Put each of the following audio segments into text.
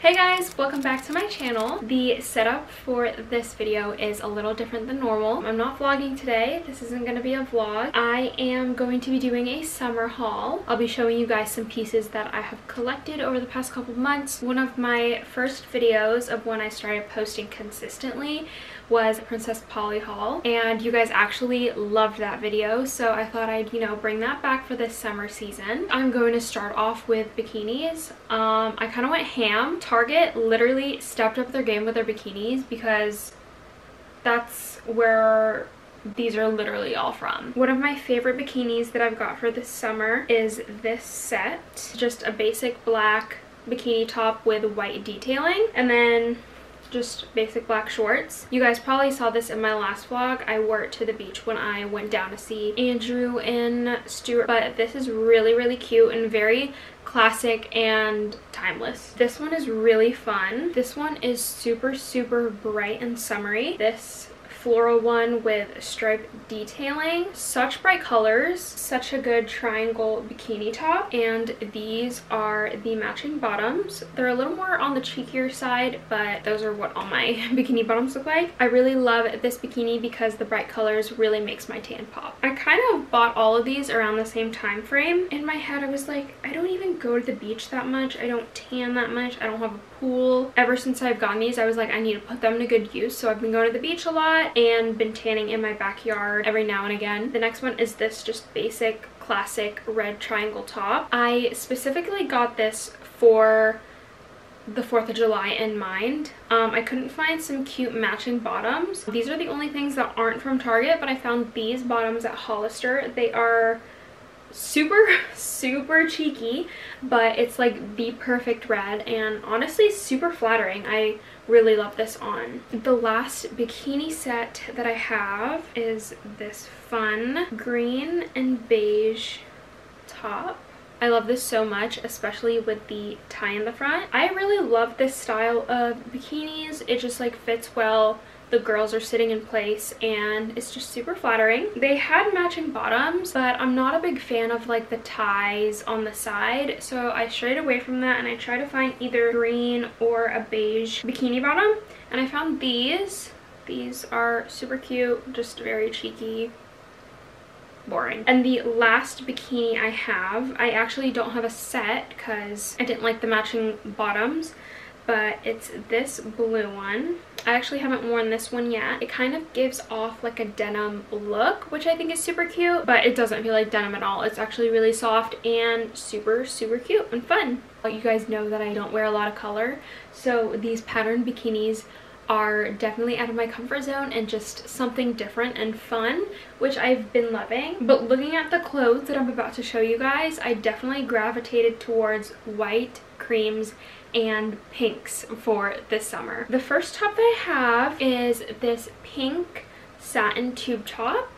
Hey guys, welcome back to my channel. The setup for this video is a little different than normal. I'm not vlogging today. This isn't going to be a vlog. I am going to be doing a summer haul. I'll be showing you guys some pieces that I have collected over the past couple months. One of my first videos of when I started posting consistently was Princess Polly haul and you guys actually loved that video so I thought I'd you know bring that back for this summer season. I'm going to start off with bikinis. Um, I kind of went ham. Target literally stepped up their game with their bikinis because that's where these are literally all from. One of my favorite bikinis that I've got for this summer is this set. Just a basic black bikini top with white detailing and then just basic black shorts. You guys probably saw this in my last vlog. I wore it to the beach when I went down to see Andrew and Stuart. But this is really, really cute and very classic and timeless. This one is really fun. This one is super, super bright and summery. This floral one with stripe detailing. Such bright colors, such a good triangle bikini top, and these are the matching bottoms. They're a little more on the cheekier side, but those are what all my bikini bottoms look like. I really love this bikini because the bright colors really makes my tan pop. I kind of bought all of these around the same time frame. In my head, I was like, I don't even go to the beach that much. I don't tan that much. I don't have a pool. Ever since I've gotten these, I was like, I need to put them to good use. So I've been going to the beach a lot and been tanning in my backyard every now and again. The next one is this just basic classic red triangle top. I specifically got this for the 4th of July in mind. Um, I couldn't find some cute matching bottoms. These are the only things that aren't from Target, but I found these bottoms at Hollister. They are super super cheeky but it's like the perfect red and honestly super flattering i really love this on the last bikini set that i have is this fun green and beige top I love this so much, especially with the tie in the front. I really love this style of bikinis. It just like fits well the girls are sitting in place and it's just super flattering. They had matching bottoms, but I'm not a big fan of like the ties on the side. So I strayed away from that and I tried to find either green or a beige bikini bottom. And I found these. These are super cute, just very cheeky boring. And the last bikini I have, I actually don't have a set because I didn't like the matching bottoms but it's this blue one. I actually haven't worn this one yet. It kind of gives off like a denim look, which I think is super cute, but it doesn't feel like denim at all. It's actually really soft and super, super cute and fun. You guys know that I don't wear a lot of color, so these patterned bikinis are definitely out of my comfort zone and just something different and fun, which I've been loving. But looking at the clothes that I'm about to show you guys, I definitely gravitated towards white creams and pinks for this summer. The first top that I have is this pink satin tube top.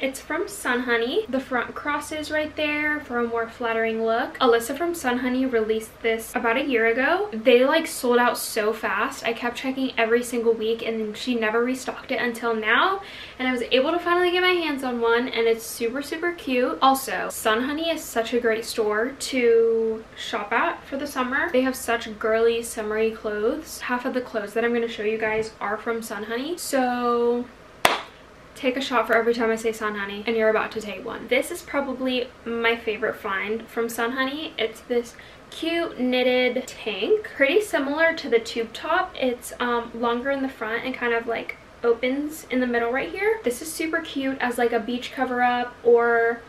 It's from Sunhoney. The front crosses right there for a more flattering look. Alyssa from Sunhoney released this about a year ago. They like sold out so fast. I kept checking every single week and she never restocked it until now. And I was able to finally get my hands on one and it's super, super cute. Also, Sunhoney is such a great store to shop at for the summer. They have such girly, summery clothes. Half of the clothes that I'm going to show you guys are from Sunhoney. So take a shot for every time I say Sun Honey and you're about to take one. This is probably my favorite find from Sun Honey. It's this cute knitted tank. Pretty similar to the tube top. It's um, longer in the front and kind of like opens in the middle right here. This is super cute as like a beach cover up or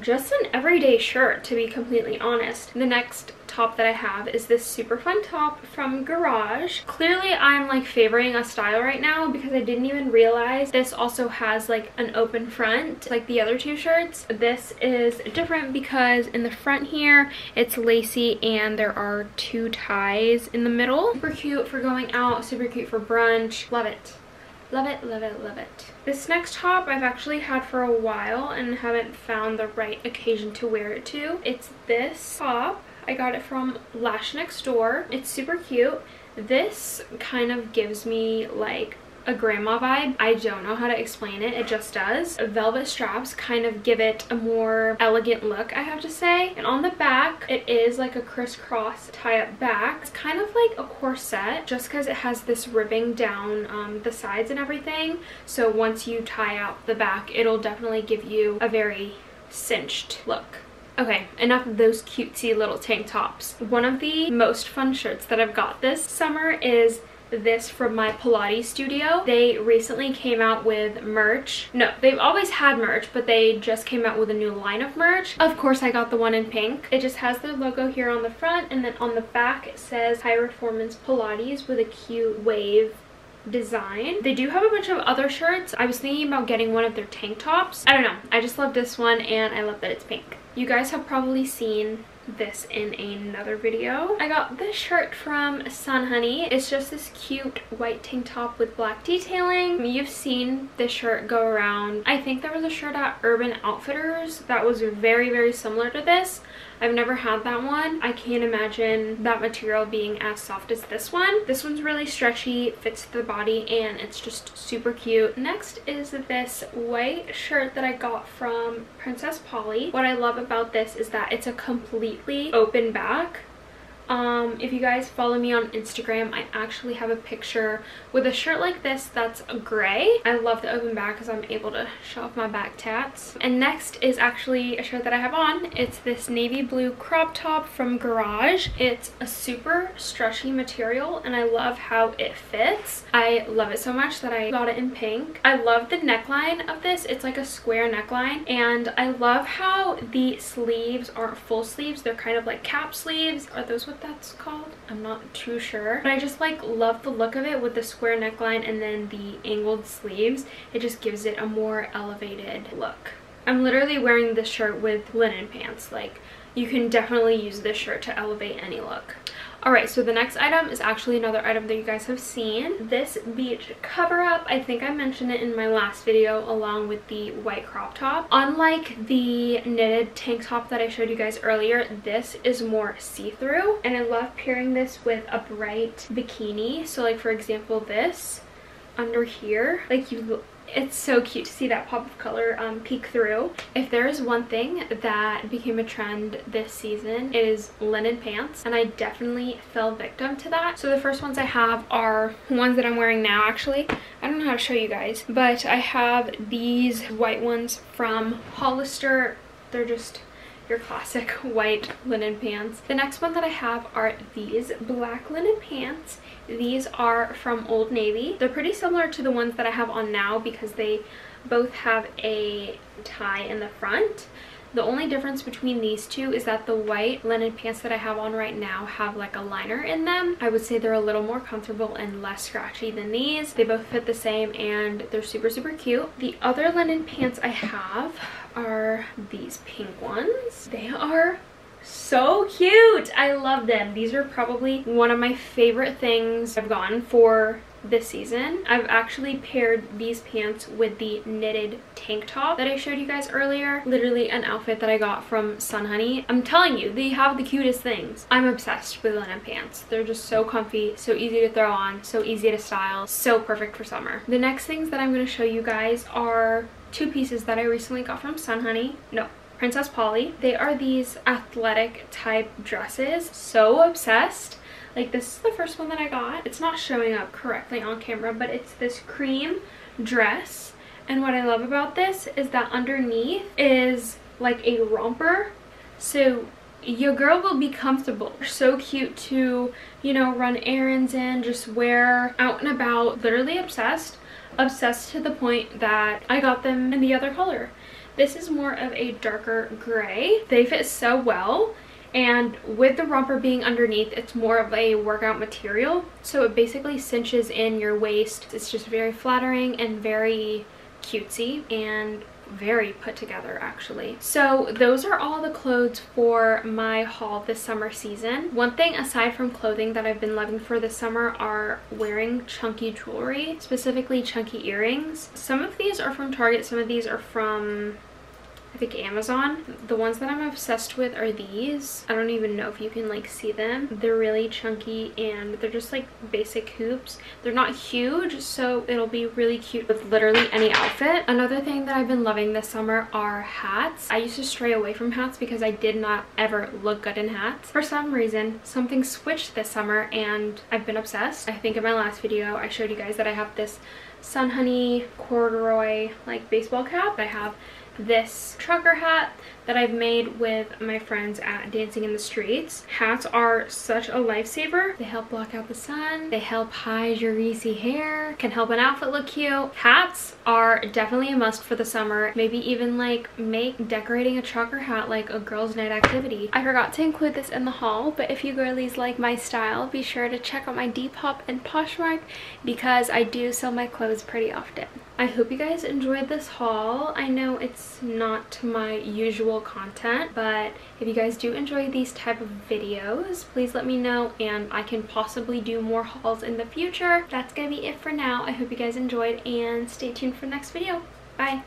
just an everyday shirt to be completely honest. The next top that I have is this super fun top from Garage. Clearly I'm like favoring a style right now because I didn't even realize this also has like an open front like the other two shirts. This is different because in the front here it's lacy and there are two ties in the middle. Super cute for going out, super cute for brunch. Love it. Love it, love it, love it. This next top I've actually had for a while and haven't found the right occasion to wear it to. It's this top. I got it from Lash Next Door. It's super cute. This kind of gives me like a grandma vibe. I don't know how to explain it. It just does. Velvet straps kind of give it a more elegant look, I have to say. And on the back, it is like a crisscross tie-up back. It's kind of like a corset just because it has this ribbing down um, the sides and everything. So once you tie out the back, it'll definitely give you a very cinched look. Okay, enough of those cutesy little tank tops. One of the most fun shirts that I've got this summer is this from my Pilates studio. They recently came out with merch. No, they've always had merch, but they just came out with a new line of merch. Of course, I got the one in pink. It just has their logo here on the front, and then on the back it says High Performance Pilates with a cute wave design. They do have a bunch of other shirts. I was thinking about getting one of their tank tops. I don't know. I just love this one, and I love that it's pink. You guys have probably seen this in another video. I got this shirt from Sun Honey. It's just this cute white tank top with black detailing. You've seen this shirt go around. I think there was a shirt at Urban Outfitters that was very, very similar to this. I've never had that one. I can't imagine that material being as soft as this one. This one's really stretchy, fits the body, and it's just super cute. Next is this white shirt that I got from Princess Polly. What I love about this is that it's a completely open back um if you guys follow me on instagram i actually have a picture with a shirt like this that's a gray. I love the open back because i'm able to show off my back tats. And next is actually a shirt that i have on. It's this navy blue crop top from garage. It's a super stretchy material and i love how it fits. I love it so much that i got it in pink. I love the neckline of this. It's like a square neckline and i love how the sleeves aren't full sleeves. They're kind of like cap sleeves. Are those what what that's called. I'm not too sure. But I just like love the look of it with the square neckline and then the angled sleeves. It just gives it a more elevated look. I'm literally wearing this shirt with linen pants. Like you can definitely use this shirt to elevate any look. Alright, so the next item is actually another item that you guys have seen. This beach cover up, I think I mentioned it in my last video along with the white crop top. Unlike the knitted tank top that I showed you guys earlier, this is more see-through. And I love pairing this with a bright bikini. So like for example this under here like you it's so cute to see that pop of color um, peek through. If there is one thing that became a trend this season, it is linen pants. And I definitely fell victim to that. So the first ones I have are ones that I'm wearing now actually. I don't know how to show you guys. But I have these white ones from Hollister. They're just your classic white linen pants. The next one that I have are these black linen pants. These are from Old Navy. They're pretty similar to the ones that I have on now because they both have a tie in the front. The only difference between these two is that the white linen pants that I have on right now have like a liner in them. I would say they're a little more comfortable and less scratchy than these. They both fit the same and they're super, super cute. The other linen pants I have are these pink ones. They are so cute i love them these are probably one of my favorite things i've gotten for this season. I've actually paired these pants with the knitted tank top that I showed you guys earlier. Literally an outfit that I got from Sun Honey. I'm telling you, they have the cutest things. I'm obsessed with linen pants. They're just so comfy, so easy to throw on, so easy to style, so perfect for summer. The next things that I'm going to show you guys are two pieces that I recently got from Sun Honey. No, Princess Polly. They are these athletic type dresses. So obsessed. Like this is the first one that I got. It's not showing up correctly on camera, but it's this cream dress. And what I love about this is that underneath is like a romper. So your girl will be comfortable. So cute to, you know, run errands in, just wear out and about. Literally obsessed. Obsessed to the point that I got them in the other color. This is more of a darker gray. They fit so well and with the romper being underneath it's more of a workout material so it basically cinches in your waist it's just very flattering and very cutesy and very put together actually. So those are all the clothes for my haul this summer season. One thing aside from clothing that I've been loving for this summer are wearing chunky jewelry, specifically chunky earrings. Some of these are from Target, some of these are from I think Amazon. The ones that I'm obsessed with are these. I don't even know if you can like see them. They're really chunky and they're just like basic hoops. They're not huge, so it'll be really cute with literally any outfit. Another thing that I've been loving this summer are hats. I used to stray away from hats because I did not ever look good in hats. For some reason, something switched this summer and I've been obsessed. I think in my last video, I showed you guys that I have this Sun Honey corduroy like baseball cap. I have this trucker hat that I've made with my friends at Dancing in the Streets. Hats are such a lifesaver. They help block out the sun. They help hide your greasy hair. Can help an outfit look cute. Hats are definitely a must for the summer. Maybe even like make decorating a trucker hat like a girls night activity. I forgot to include this in the haul, but if you girlies like my style, be sure to check out my Depop and Poshmark because I do sell my clothes pretty often. I hope you guys enjoyed this haul. I know it's not my usual content, but if you guys do enjoy these type of videos, please let me know and I can possibly do more hauls in the future. That's gonna be it for now. I hope you guys enjoyed and stay tuned for the next video. Bye!